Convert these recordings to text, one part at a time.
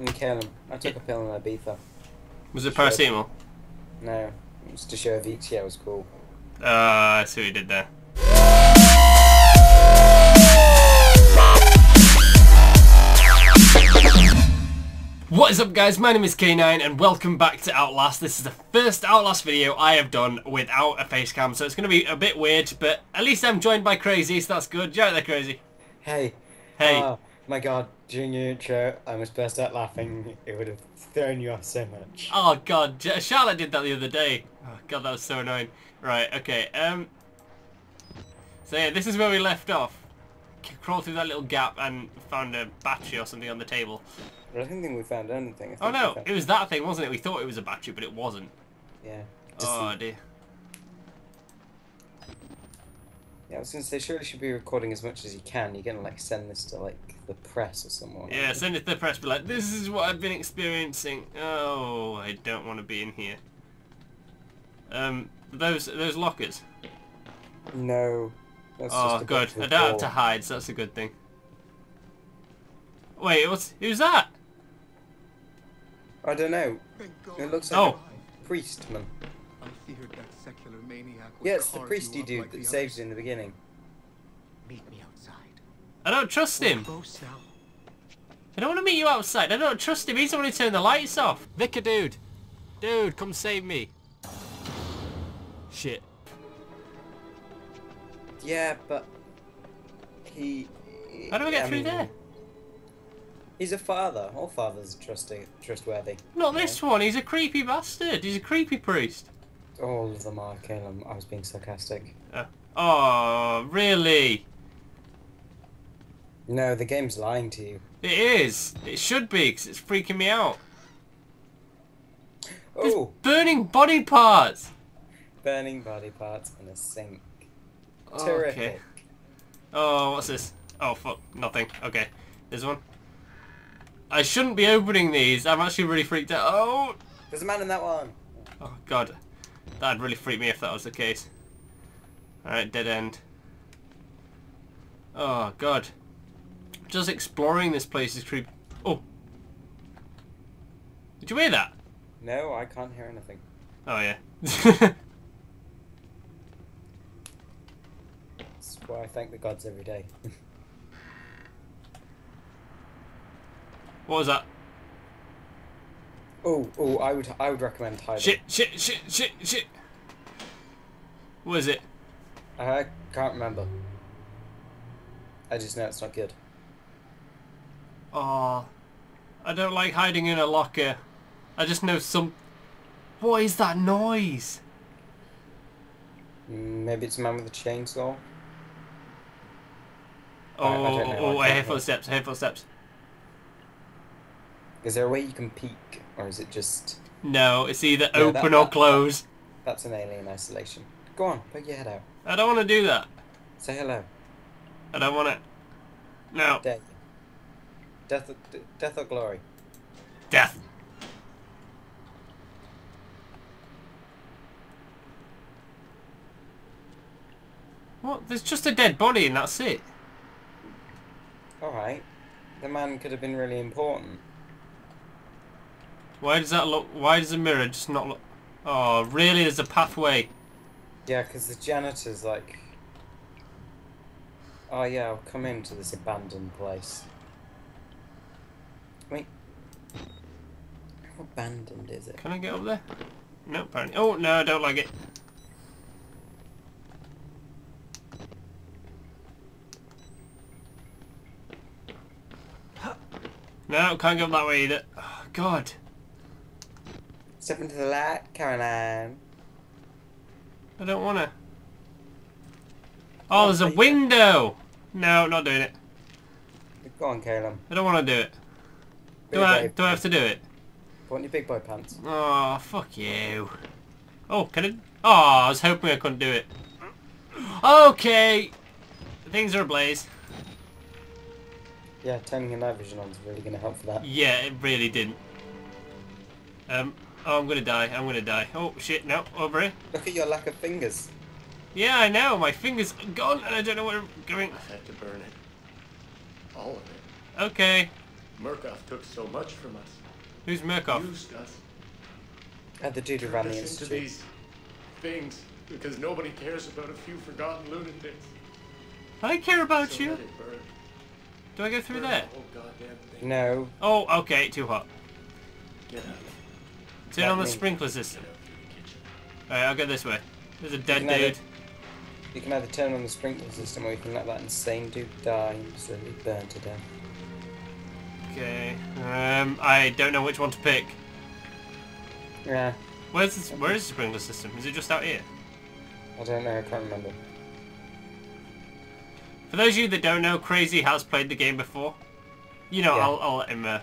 And Caleb, I took a pill in Ibiza. Was it Sure. paracetamol? No, it was to show Avicii I was cool. Uh, I see what you did there. What is up guys, my name is Kanine and welcome back to Outlast. This is the first Outlast video I have done without a face cam, so it's going to be a bit weird, but at least I'm joined by Crazy, so that's good. You out there, Crazy? Hey. Hey. Oh, my god, your intro, I almost burst out laughing. It would have thrown you off so much. Oh god, Charlotte did that the other day. Oh god, that was so annoying. Right, okay, um... So yeah, this is where we left off. Crawled through that little gap and found a battery or something on the table. But I don't think we found anything. Oh no, it was that thing, wasn't it? We thought it was a battery, but it wasn't. Yeah. Oh dear. Yeah, I was going to say, surely you should be recording as much as you can. You're going to, like, send this to, like, the press or someone. Yeah, send it to the press, be like, this is what I've been experiencing. Oh, I don't want to be in here. Um, those those lockers. No. That's oh, just a good. bit of I a don't have to hide, so that's a good thing. Wait, what's who's that? I don't know. It looks like Oh. a priestman. I feared that secular maniac would Yeah, it's the priesty dude like that the saved you in the beginning. Meet me outside. I don't trust him. Close. I don't want to meet you outside. I don't trust him. He's the one who turned the lights off. Vicar dude. Dude, come save me. Shit. Yeah, but he. How do I get I through mean, there? He's a father. All fathers are trusty, trustworthy. Not this one. He's a creepy bastard. He's a creepy priest. All of them are, Caleb. I was being sarcastic. Uh, oh, really? No, the game's lying to you. It is. It should be, because it's freaking me out. There's Oh, burning body parts. burning body parts in a sink. Oh, Terrific. okay. Oh, what's this? Oh, fuck. Nothing. Okay. There's one. I shouldn't be opening these. I'm actually really freaked out. Oh, There's a man in that one. Oh god, that'd really freak me if that was the case. Alright, dead end. Oh god. Just exploring this place is creepy. Oh. Did you hear that? No, I can't hear anything. Oh yeah. That's why I thank the gods every day. what was that? Oh, oh, I would, I would recommend hiding. Shit, shit, shit, shit, shit. What is it? I can't remember. I just know it's not good. Oh. I don't like hiding in a locker. I just know some... What is that noise? Maybe it's a man with a chainsaw. Oh, I- I oh, I hear. footsteps, I hear footsteps. Is there a way you can peek, or is it just No, it's either Yeah, that- open or that- that's an alien isolation? Go on, poke your head out. I don't want to do that. Say hello. I don't want to. No. Dare you? Death, or- d- death or glory? Death. What? There's just a dead body and that's it. All right. The man could have been really important. Why does that look... Why does the mirror just not look... Oh, really? There's a pathway. Yeah, because the janitor's like, oh yeah, I'll come into this abandoned place. Wait, how abandoned is it? Can I get up there? No, apparently. Oh, no, I don't like it. No, can't go up that way either. Oh, God. Step into the light, Caroline. I don't want to. Oh, there's a window! No, not doing it. Go on, Caleb. I don't want to do it. Do I, do I have to do it? Put on your big boy pants. Oh, fuck you. Oh, can it? Oh, I was hoping I couldn't do it. Okay. Things are ablaze. Yeah, turning your night vision on is really going to help for that. Yeah, it really didn't. Um, oh, I'm gonna die. I'm gonna die. Oh, shit, no, over here. Look at your lack of fingers. Yeah, I know. My finger's gone and I don't know where I'm going. I had to burn it. All of it. Okay. Murkoff took so much from us. Who's Murkoff? Used us. Uh, the dude who ran turned the us into these things because nobody cares about a few forgotten lunatics. I care about So you. let it burn. Do I go through Burn there? the whole thing. No, Oh, okay, too hot. Get out. Turn on the sprinkler system. Get out through the kitchen. Alright, I'll go this way. There's a dead have dude. it. you can either turn on the sprinkler system or you can let that insane dude die and slowly burn to death. Okay. Um, I don't know which one to pick. Yeah, Where's this, where is the sprinkler system? Is it just out here? I don't know, I can't remember. For those of you that don't know, Crazy has played the game before. You know, Yeah. I'll, I'll let him. Uh,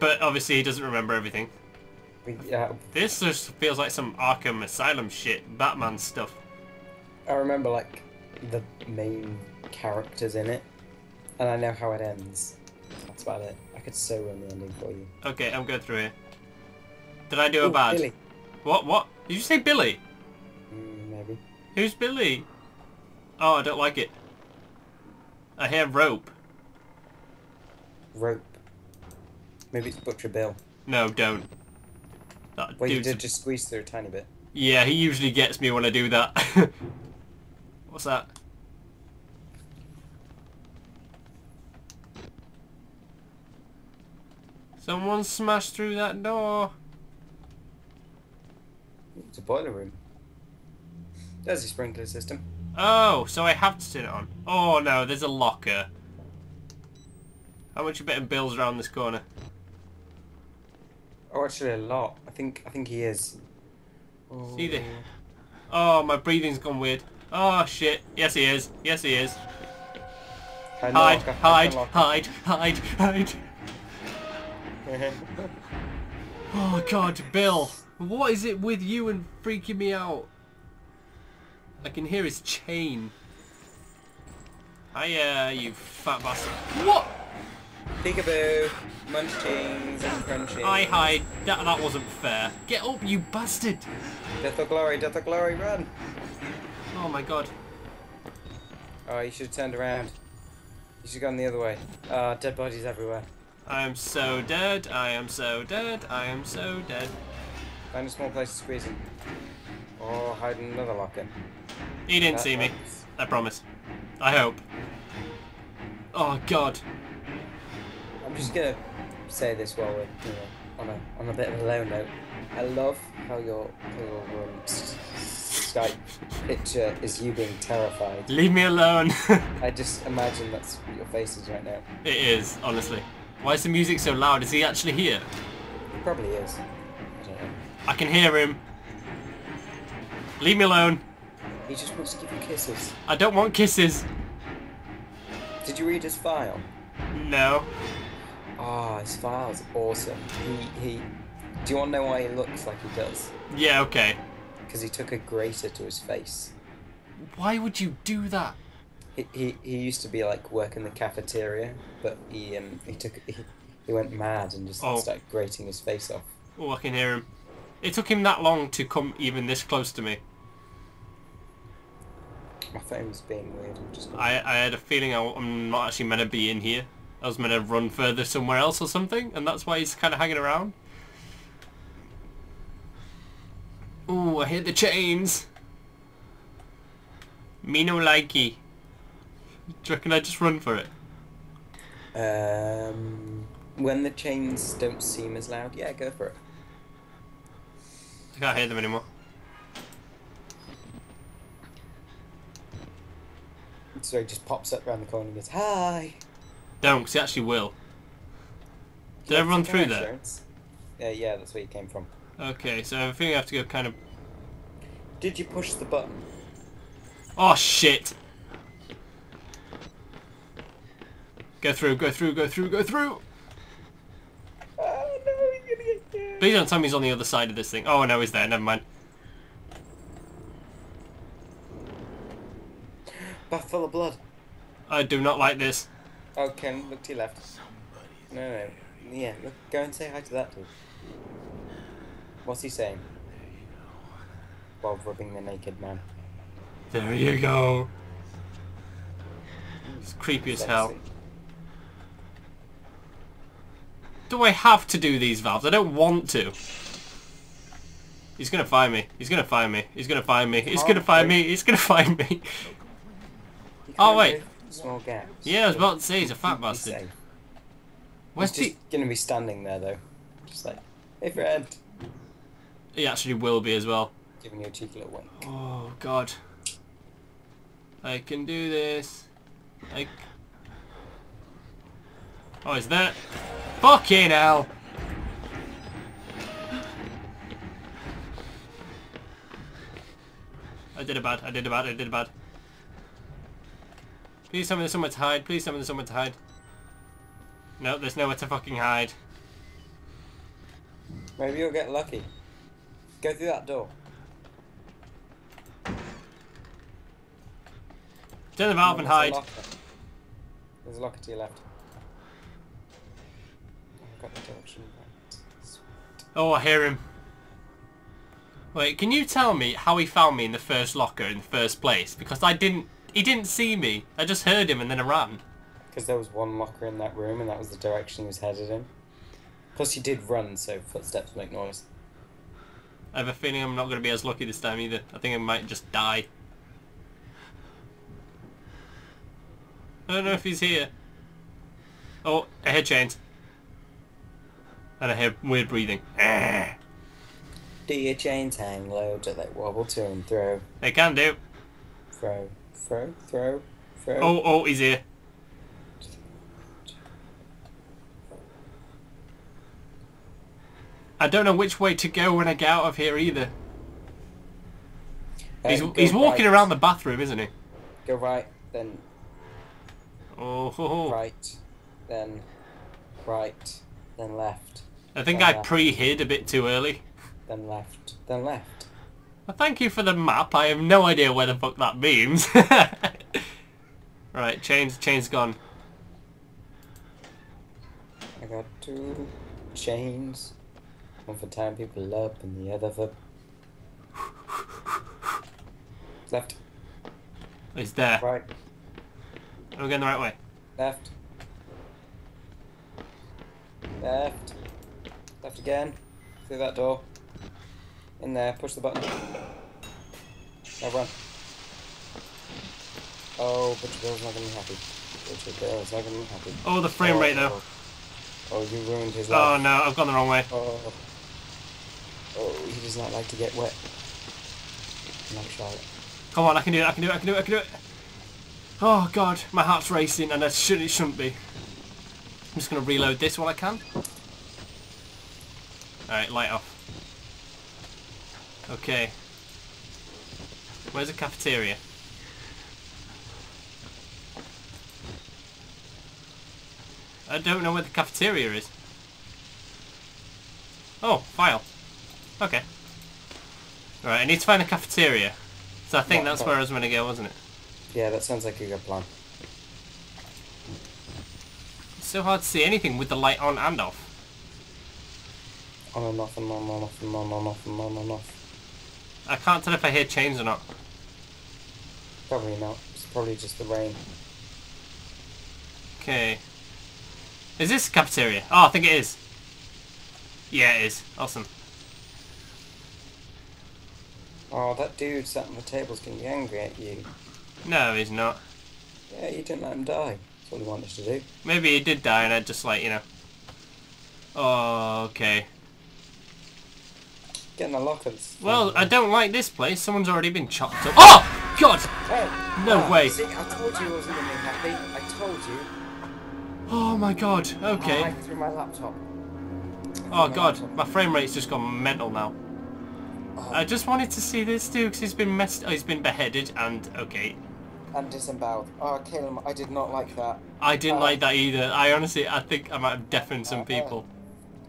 but obviously, he doesn't remember everything. Yeah, This just feels like some Arkham Asylum shit, Batman stuff. I remember like the main characters in it, and I know how it ends. That's about it. I could so run the ending for you. Okay, I'm going through here. Did I do a bad? Billy. What? What? Did you say Billy? Mm, maybe. Who's Billy? Oh, I don't like it. I hear rope. Rope. Maybe it's Butcher Bill. No, don't. That Well, you did just squeeze through a tiny bit. Yeah, he usually gets me when I do that. What's that? Someone smashed through that door. It's a boiler room. There's a sprinkler system. Oh, so I have to turn it on. Oh no, there's a locker. How much you betting Bill's around this corner? Oh, actually, a lot. I think. I think he is. Oh. See the- Oh, my breathing's gone weird. Oh shit. Yes he is. Yes he is. Hide, Hide, hide, hide, hide, hide. Oh god, Bill. What is it with you and freaking me out? I can hear his chain. Hiya, you fat bastard. What? Peekaboo, munchings and crunchings. I hide. That that wasn't fair. Get up, you bastard. Death or glory, death or glory, run! Oh my god. Oh, you should have turned around. You should have gone the other way. Ah, dead bodies everywhere. I am so dead. I am so dead. I am so dead. Find a small place to squeeze in. Or hide in another locker. He didn't That see me. I promise. I hope. Oh god. I'm just gonna say this while we're, you know, on a on a bit of a low note. I love how your your um, Skype picture is you being terrified. Leave me alone. I just imagine that's what your face is right now. it is, honestly. Why is the music so loud? Is he actually here? He probably is. I don't know. I can hear him. Leave me alone. He just wants to give you kisses. I don't want kisses. Did you read his file? No. Ah, his file's awesome. He he. Do you want to know why he looks like he does? Yeah, okay. Because he took a grater to his face. Why would you do that? He, he, he used to be like work in the cafeteria, but he um he took he, he went mad and just Oh. started grating his face off. Oh, I can hear him. It took him that long to come even this close to me. My phone's being weird. I'm just I, I had a feeling I, am not actually meant to be in here. I was meant to run further somewhere else or something, and that's why he's kind of hanging around. Ooh, I hear the chains. Me no likey. Do you reckon I just run for it? um when the chains don't seem as loud, yeah, go for it. I can't hear them anymore. So he just pops up around the corner and goes, "Hi." Don't, because he actually will. Did I everyone through there? insurance? Yeah, yeah, that's where you came from. Okay, so I think I have to go kind of... Did you push the button? Oh, shit! Go through, go through, go through, go through! Oh no, he's gonna get you. Please don't tell me he's on the other side of this thing. Oh, no, he's there. Never mind. Bath full of blood. I do not like this. Oh, Ken, look to your left. No, no. Yeah, look, go and say hi to that dude. What's he saying? While rubbing the naked man. There you go. It's creepy as hell. Do I have to do these valves? I don't want to. He's gonna find me. He's gonna find me. He's gonna find me. He's gonna find me. He's gonna find me. Oh, wait. Small gaps. Yeah, I was about to say he's a fat bastard. safe. Where's He's just gonna be standing there though. Just like, hey friend. He actually will be as well. Giving you a cheeky little wink. Oh god. I can do this. I... Oh, is that... Fucking hell! I did it bad, I did it bad, I did it bad. Please tell me there's somewhere to hide, please tell me there's somewhere to hide. No, there's nowhere to fucking hide. Maybe you'll get lucky. Go through that door. Turn the valve and a hide. locker. There's a locker to your left. I've got the direction. Oh, I hear him. Wait, can you tell me how he found me in the first locker in the first place? Because I didn't... He didn't see me. I just heard him and then I ran. Because there was one locker in that room and that was the direction he was headed in. Plus you did run, so footsteps make noise. I have a feeling I'm not going to be as lucky this time either. I think I might just die. I don't know if he's here. Oh, I hear chains. And I hear weird breathing. Do your chains hang low? Do they wobble to and throw? They can do. Throw, throw, throw, throw. Oh, oh, he's here. I don't know which way to go when I get out of here either. Uh, He's, he's walking right, around the bathroom, isn't he? Go right, then Oh, ho, ho. right, then right, then left, I think I pre-hid a bit too early. then left, then left. Well, thank you for the map. I have no idea where the fuck that means. right, chains, chains gone. I got two chains. One for tying people up and the other for... Left, He's there. right, Are we going the right way? left. Left. Left again. Through that door. In there, push the button. Now run. Oh, Butcher Bill's not gonna be happy. Butcher Bill's not gonna be happy. Oh, the frame rate though. Oh, Oh, you ruined his Oh no, I've gone the wrong way. Oh oh, oh. oh, he does not like to get wet. Like Charlotte. Come on, I can do it, I can do it, I can do it, I can do it. Oh god, my heart's racing and it, should, it shouldn't be. I'm just going to reload this while I can. Alright, light off. Okay. Where's the cafeteria? I don't know where the cafeteria is. Oh, file. Okay. Right, I need to find the cafeteria. So I think that's where I was going to go, wasn't it? Yeah, that sounds like a good plan. It's so hard to see anything with the light on and off. On and off and on and off and on and off and on and off. I can't tell if I hear chains or not. Probably not. It's probably just the rain. Okay. Is this cafeteria? Oh, I think it is. Yeah, it is. Awesome. Oh, that dude sat on the table's gonna be angry at you. No, he's not. Yeah, you didn't let him die. That's all he wanted to do. Maybe he did die and I just like, you know. Oh, okay. Get in the lockers. Well, I don't like this place. Someone's already been chopped up. Oh! God! Oh, No oh, way. See, I told you I wasn't gonna be happy. I told you. Oh my god. Oh, I Okay. threw my laptop. Oh god. My frame rate's just gone mental now. I just wanted to see this dude 'cause he's been messed. Oh, he's been beheaded and okay. And disemboweled. Oh, Caleb, I did not like that. I didn't Uh, like that either. I honestly, I think I might have deafened some Uh, people.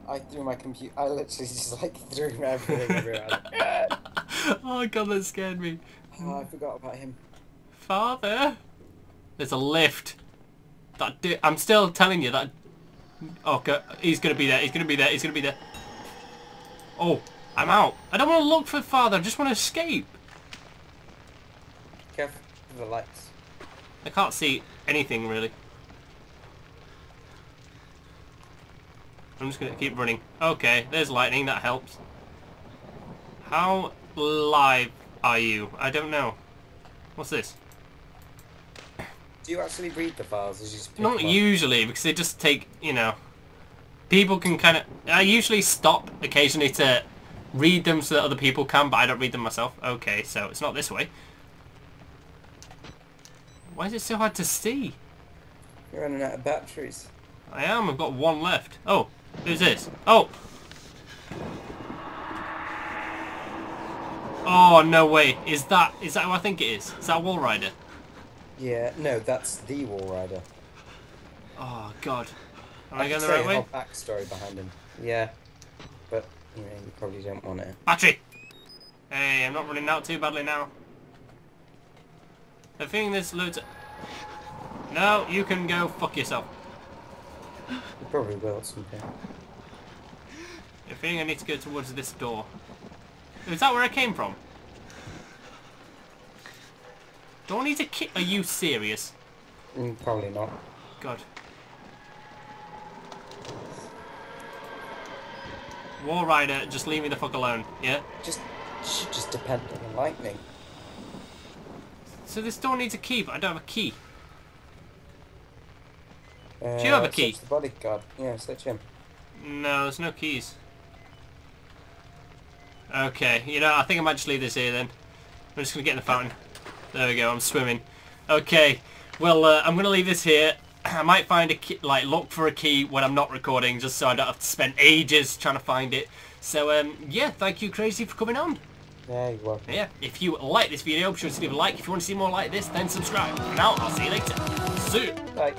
I threw my computer. I literally just like threw everything everywhere. oh god, that scared me. oh, I forgot about him. Father, there's a lift. That di- I'm still telling you that. Oh, god, he's gonna be there. He's gonna be there. He's gonna be there. Oh, I'm out. I don't want to look for father. I just want to escape. Careful with the lights. I can't see anything really. I'm just gonna keep running. Okay, there's lightning, that helps. How live are you? I don't know. What's this? Do you actually read the files you just Not usually, because they just take, you know... People can kind of... I usually stop occasionally to read them so that other people can, but I don't read them myself. Okay, so it's not this way. Why is it so hard to see? You're running out of batteries. I am, I've got one left. Oh, who's this? Oh! Oh, no way. Is that, is that who I think it is? Is that Walrider? Yeah, no, that's the Walrider. Oh, God. Am I could going the right way? backstory behind him. Yeah, but you know you probably don't want it. Battery! Hey, I'm not running out too badly now. I think there's loads of... No, you can go fuck yourself. You probably will at some point. I think I need to go towards this door. Is that where I came from? Do I need to ki- Are you serious? Mm, probably not. God. Walrider, just leave me the fuck alone, yeah? Just should just depend on the lightning. So this door needs a key, but I don't have a key. Uh, you have a key? the bodyguard. Yeah, search him. No, there's no keys. Okay, you know, I think I might just leave this here then. I'm just going to get in the fountain. There we go, I'm swimming. Okay, well, uh, I'm going to leave this here. I might find a key, like, look for a key when I'm not recording, just so I don't have to spend ages trying to find it. So, um, yeah, thank you, Crazy, for coming on. Yeah, you're welcome. Yeah, if you like this video, be sure to leave a like. If you want to see more like this, then subscribe. For now, I'll see you later. See you. Bye.